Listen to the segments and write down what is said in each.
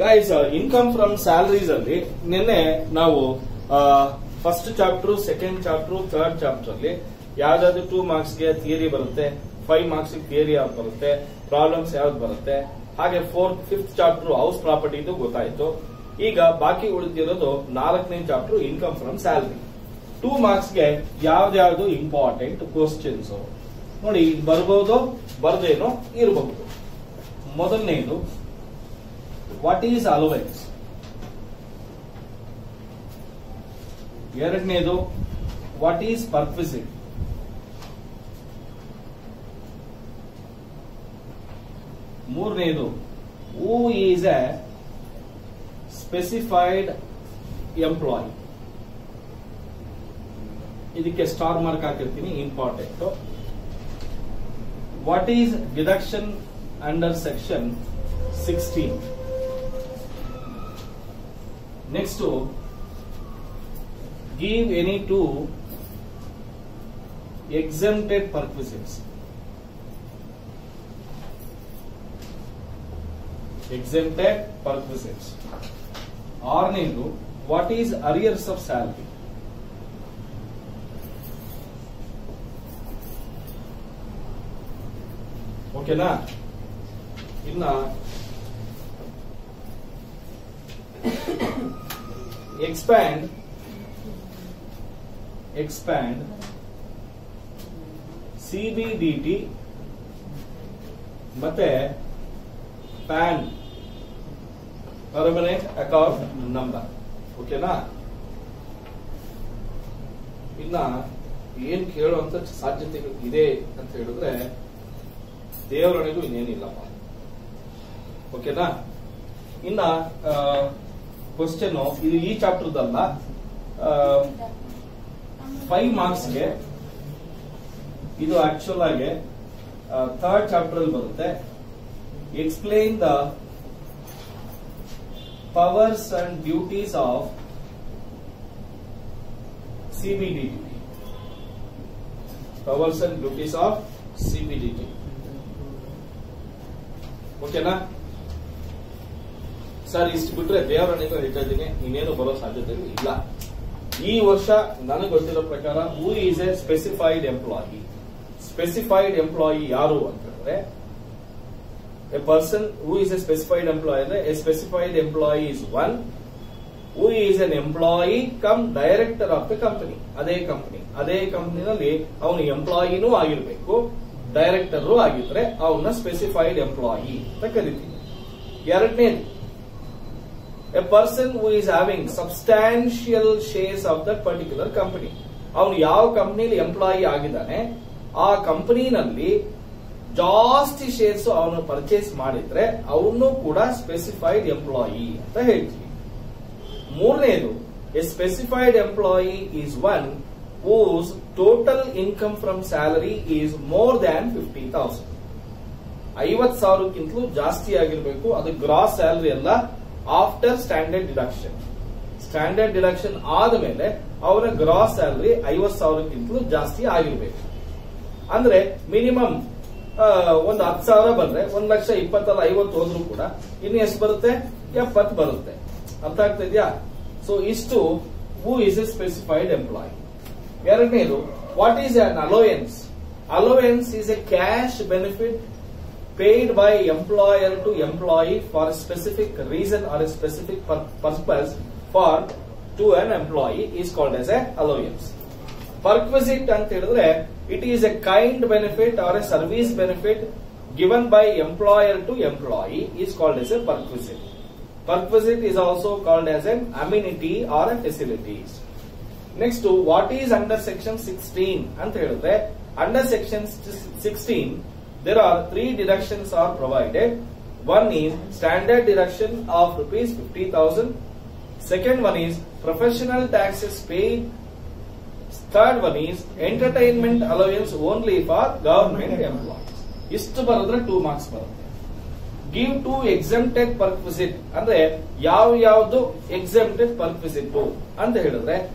Guys income from salaries ಅಲ್ಲಿ ನಿನ್ನೆ ನಾವು first chapter second chapter third chapter ಅಲ್ಲಿ ಯಾವ್ದಾದ್ರು ಟೂ ಮಾರ್ಕ್ಸ್ಗೆ ಥಿಯರಿ ಬರುತ್ತೆ ಫೈವ್ ಮಾರ್ಕ್ಸ್ ಥಿಯರಿ ಯಾವ್ದು ಬರುತ್ತೆ ಪ್ರಾಬ್ಲಮ್ಸ್ ಯಾವ್ದು ಬರುತ್ತೆ, ಹಾಗೆ ಫೋರ್ತ್ ಫಿಫ್ತ್ ಚಾಪ್ಟರ್ ಹೌಸ್ ಪ್ರಾಪರ್ಟಿದು ಗೊತ್ತಾಯ್ತು. ಈಗ ಬಾಕಿ ಉಳಿದಿರೋದು ನಾಲ್ಕನೇ chapter income from salary two ಮಾರ್ಕ್ಸ್ಗೆ ಯಾವ್ದ್ಯಾವ್ದು ಇಂಪಾರ್ಟೆಂಟ್ ಕ್ವಶನ್ಸ್ ನೋಡಿ ಬರಬಹುದು ಬರ್ದೇನೋ ಇರಬಹುದು ಮೊದಲನೇದು ವಾಟ್ ಈಸ್ ಅಲೋವೆನ್ಸ್ ಎರಡನೇದು ವಾಟ್ ಈಸ್ ಪರ್ಪಿಸಿಟ್ ಮೂರನೇದು who is a specified employee ಇದಕ್ಕೆ ಸ್ಟಾರ್ ಮಾರ್ಕ್ ಹಾಕಿರ್ತೀನಿ important what is deduction under section sixteen next give any two exempted purposes exempted purposes ಆರನೇದು what is arrears of salary ಓಕೆನಾ ಇನ್ನ expand expand CBDT ಮತ್ತೆ PAN permanent account number ಓಕೆನಾ ಇನ್ನ ಏನ್ ಕೇಳುವಂತ ಸಾಧ್ಯತೆಗಳು ಇದೆ ಅಂತ ಹೇಳಿದ್ರೆ ದೇವರೊಳಗೂ ಇನ್ನೇನಿಲ್ಲಪ್ಪ. ಓಕೆನಾ ಇನ್ನ ಕ್ವಶನ್ ಇದು ಈ ಚಾಪ್ಟರ್ದಲ್ಲ ಫೈವ್ ಮಾರ್ಕ್ಸ್ಗೆ ಇದು ಆಕ್ಚುಲ್ ಆಗಿ ಥರ್ಡ್ ಚಾಪ್ಟರ್ ಅಲ್ಲಿ ಬರುತ್ತೆ. Explain the powers and duties of CBDT powers and duties of CBDT ಓಕೆನಾ ಸರ್ ಇಷ್ಟು ಬಿಟ್ರೆ ದೇವರನಿಗೂ ಹೇಳ್ತಾ ಇದ್ದೀನಿ, ಇನ್ನೇನು ಬರೋ ಸಾಧ್ಯತೆ ಇಲ್ಲ. ಈ ವರ್ಷ ನನಗೆ ಗೊತ್ತಿರೋ ಪ್ರಕಾರ who is a specified employee specified employee ಯಾರು ಅಂತ ಹೇಳಿದ್ರೆ a person who is a specified employee ಅಂದ್ರೆ a specified employee is one who is an employee cum director of the company ಅದೇ ಕಂಪನಿ ಅದೇ ಕಂಪನಿನಲ್ಲಿ ಅವನು ಎಂಪ್ಲಾಯಿನೂ ಆಗಿರಬೇಕು ಡೈರೆಕ್ಟರ್ ಆಗಿದ್ರೆ ಅವನ ಸ್ಪೆಸಿಫೈಡ್ ಎಂಪ್ಲಾಯಿ ಅಂತ ಕರಿತೀನಿ ಎರಡನೇದು a person who is having substantial shares of that particular company ಅವನು ಯಾವ ಕಂಪನಿಲಿ ಎಂಪ್ಲಾಯಿ ಆಗಿದ್ದಾನೆ, ಆ ಕಂಪನಿನಲ್ಲಿ ಜಾಸ್ತಿ ಶೇರ್ಸ್ ಅವನು ಪರ್ಚೇಸ್ ಮಾಡಿದ್ರೆ ಅವನು ಕೂಡ ಸ್ಪೆಸಿಫೈಡ್ ಎಂಪ್ಲಾಯಿ ಅಂತ ಹೇಳ್ತೀವಿ. ಮೂರನೇದು a specified employee is one whose total income from salary is more than fifty thousand ಐವತ್ ಸಾವಿರಕ್ಕಿಂತಲೂ ಜಾಸ್ತಿ ಆಗಿರಬೇಕು, ಅದು ಗ್ರಾಸ್ ಸ್ಯಾಲರಿ ಅಲ್ಲ after standard deduction standard deduction ಆದಮೇಲೆ ಅವರ ಗ್ರಾಸ್ ಸ್ಯಾಲರಿ ಐವತ್ ಸಾವಿರಕ್ಕಿಂತಲೂ ಜಾಸ್ತಿ ಆಗಿರ್ಬೇಕು. ಅಂದ್ರೆ ಮಿನಿಮಮ್ ಒಂದು ಹತ್ತು ಸಾವಿರ ಬಂದ್ರೆ ಒಂದ್ ಲಕ್ಷ ಇಪ್ಪತ್ತಲ್ಲ ಐವತ್ತು ಹೋದ್ರು ಕೂಡ ಇನ್ನು ಎಷ್ಟು ಬರುತ್ತೆ? ಎಪ್ಪತ್ತು ಬರುತ್ತೆ. ಅರ್ಥ ಆಗ್ತಾ ಇದೆಯಾ? ಸೊ ಇಷ್ಟು who is a specified employee ಎರಡನೇದು what is an allowance allowance is a cash benefit paid by employer to employee for a specific reason or a specific purpose for to an employee is called as a allowance. Perquisite ಅಂತ ಹೇಳಿದ್ರೆ it is a kind benefit or a service benefit given by employer to employee is called as a perquisite. Perquisite is also called as an amenity or a facilities. Next, to what is under section 16 under section 16 there are three deductions are provided. One is standard deduction of rupees 50,000. Second one is professional taxes paid. Third one is entertainment allowance only for government employees. This is the two marks. Give two exempted perquisite. And the yav yaw do exempted perquisite do. And the head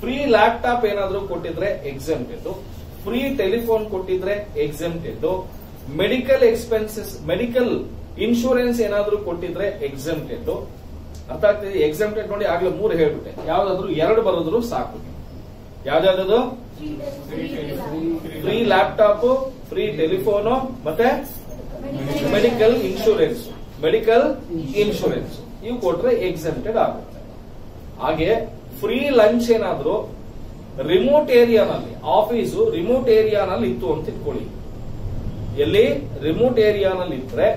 free laptop enadru kotidre exempted. Free telephone kotidre exempted do. Medical expenses medical insurance ಏನಾದ್ರೂ ಕೊಟ್ಟಿದ್ರೆ exempted ಅರ್ಥ ಆಗ್ತಿದೆ? Exempted ನೋಡಿ ಆಗ್ಲೇ ಮೂರು ಹೇಳ್ಬಿಟ್ಟೆ. ಯಾವ್ದಾದ್ರು ಎರಡು ಬರೋದ್ರು ಸಾಕು. ಯಾವ್ದಾದ್ರು ಫ್ರೀ ಲ್ಯಾಪ್ಟಾಪ್ ಫ್ರೀ ಟೆಲಿಫೋನು ಮತ್ತೆ ಮೆಡಿಕಲ್ ಇನ್ಶೂರೆನ್ಸ್ ಮೆಡಿಕಲ್ ಇನ್ಶೂರೆನ್ಸ್ ಇವು ಕೊಟ್ರೆ ಎಕ್ಸಮ್ಟೆಡ್ ಆಗುತ್ತೆ. ಹಾಗೆ ಫ್ರೀ ಲಂಚ್ ಏನಾದ್ರು ರಿಮೋಟ್ ಏರಿಯಾನಲ್ಲಿ ಆಫೀಸು ರಿಮೋಟ್ ಏರಿಯಾನಲ್ಲಿ ಇತ್ತು ಅಂತ ಇಟ್ಕೊಳ್ಳಿ ಎಲ್ಲಿ ರಿಮೋಟ್ ಏರಿಯಾನಲ್ಲಿ ಇದ್ರೆ,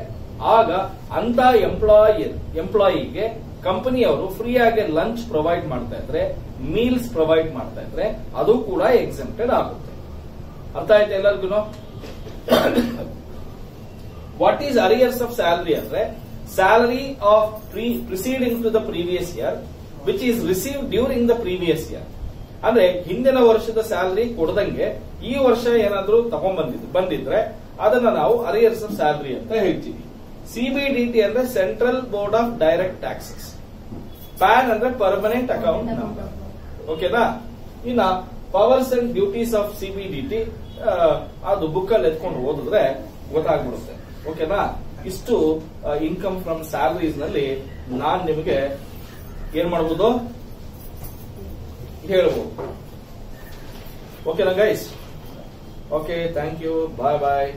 ಆಗ ಅಂತ ಎಂಪ್ಲಾಯಿ ಎಂಪ್ಲಾಯಿಗೆ ಕಂಪನಿಯವರು ಫ್ರೀ ಆಗಿ ಲಂಚ್ ಪ್ರೊವೈಡ್ ಮಾಡ್ತಾ ಇದ್ರೆ ಮೀಲ್ಸ್ ಪ್ರೊವೈಡ್ ಮಾಡ್ತಾ ಇದ್ರೆ, ಅದು ಕೂಡ ಎಕ್ಸೆಂಪ್ಟೆಡ್ ಆಗುತ್ತೆ. ಅರ್ಥ ಆಯ್ತಾ ಎಲ್ಲರಿಗೂ? What is arrears of salary ಅಂದ್ರೆ salary of pre preceding to the previous year which is receive during the previous year ಅಂದ್ರೆ ಹಿಂದಿನ ವರ್ಷದ ಸ್ಯಾಲರಿ ಕೊಡದಂಗೆ ಈ ವರ್ಷ ಏನಾದ್ರೂ ತಗೊಂಡ್ಬಂದಿದ್ರು ಬಂದಿದ್ರೆ ಅದನ್ನ ನಾವು ಅರಿಯರ್ಸ್ ಆಫ್ ಸ್ಯಾಲರಿ ಅಂತ ಹೇಳ್ತೀವಿ. ಸಿಬಿಡಿಟಿ ಅಂದ್ರೆ central board of direct taxes PAN ಅಂದ್ರೆ ಪರ್ಮನೆಂಟ್ ಅಕೌಂಟ್ ನಂಬರ್ ಓಕೆನಾ ಇನ್ನ powers and duties of CBDT ಅದು ಬುಕ್ ಅಲ್ಲಿ ಎತ್ಕೊಂಡು ಓದಿದ್ರೆ ಗೊತ್ತಾಗ್ಬಿಡುತ್ತೆ. ಓಕೆನಾ ಇಷ್ಟು ಇನ್ಕಮ್ ಫ್ರಮ್ ಸ್ಯಾಲರೀಸ್ನಲ್ಲಿ ನಾನ್ ನಿಮಗೆ ಏನ್ ಮಾಡಬಹುದು ಹೇಳ್ಬೋದು. ಓಕೆನಾ guys Okay, thank you. Bye bye.